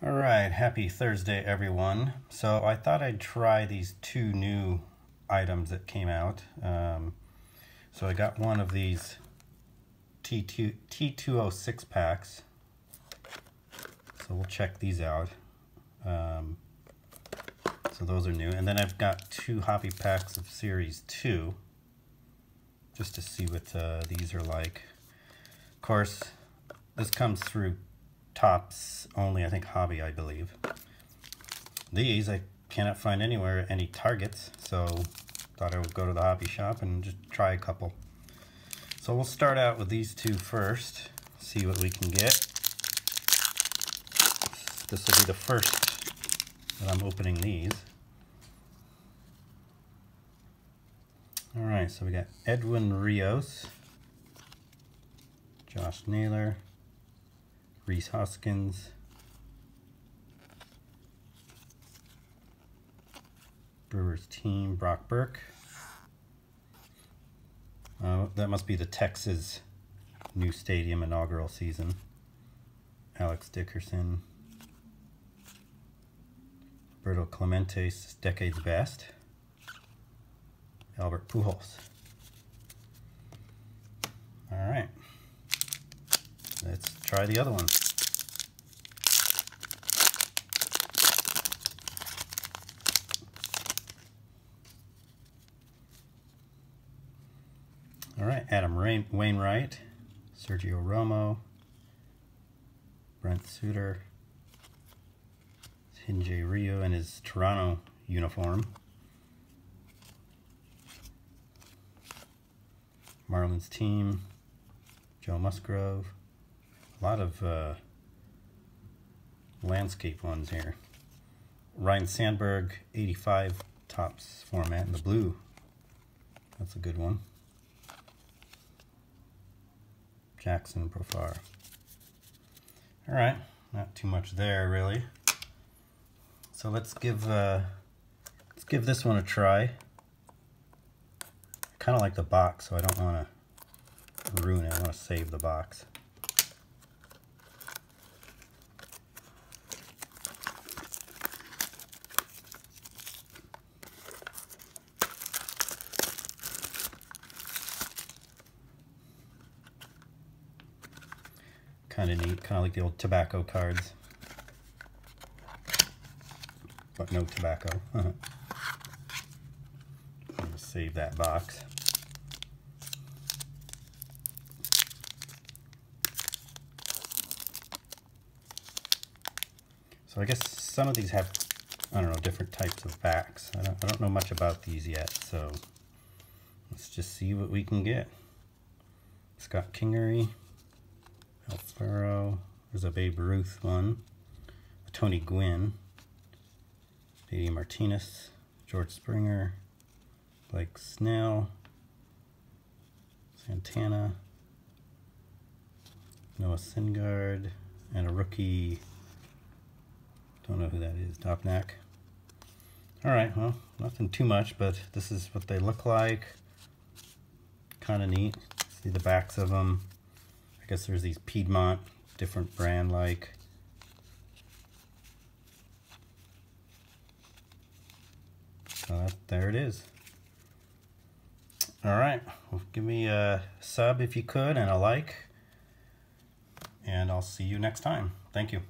All right, happy Thursday, everyone. So I thought I'd try these two new items that came out. Um, so I got one of these T2, T206 packs. So we'll check these out. Um, so those are new. And then I've got two hobby packs of Series 2, just to see what uh, these are like. Of course, this comes through Topps only, I think hobby, I believe. These I cannot find anywhere any targets, so thought I would go to the hobby shop and just try a couple. So we'll start out with these two first, see what we can get. This will be the first that I'm opening these. All right, so we got Edwin Rios, Josh Naylor, Rhys Hoskins, Brewers team, Brock Burke. Uh, that must be the Texas new stadium inaugural season. Alex Dickerson. Roberto Clemente's Decade's Best. Albert Pujols. All right. Let's try the other one. All right, Adam Rain Wainwright, Sergio Romo, Brent Suter, Hyun-Jin Ryu in his Toronto uniform. Marlins team, Joe Musgrove. A lot of uh, landscape ones here. Ryne Sandberg, 85 Topps format in the blue. That's a good one. Jackson Profar. All right, not too much there really. So let's give uh, let's give this one a try. Kind of like the box, so I don't want to ruin it. I want to save the box. Kind of neat, kind of like the old tobacco cards. But no tobacco. Save that box. So I guess some of these have, I don't know, different types of backs. I don't, I don't know much about these yet, so let's just see what we can get. Scott Kingery. There's a Babe Ruth one. A Tony Gwynn. J.D. Martinez. George Springer. Blake Snell. Santana. Noah Syndergaard. And a rookie. Don't know who that is. Dobnak. Alright, well, nothing too much, but this is what they look like. Kind of neat. See the backs of them. I guess there's these Piedmont, different brand like. So that, there it is. All right, well, give me a sub if you could and a like. And I'll see you next time. Thank you.